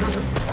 you